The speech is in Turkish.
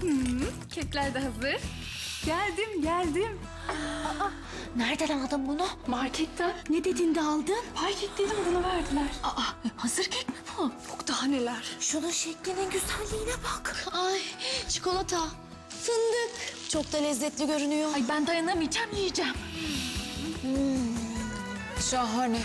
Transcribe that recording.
Hmm, kekler de hazır. Geldim, geldim. Nereden aldın bunu? Marketten Ne dedin de aldın? paket dedim bunu verdiler. Aa, hazır kek mi bu? Yok daha neler. Şunun şeklinin güzelliğine bak. Ay çikolata, fındık. Çok da lezzetli görünüyor. Ay ben dayanamayacağım yiyeceğim. Hmm, şahane.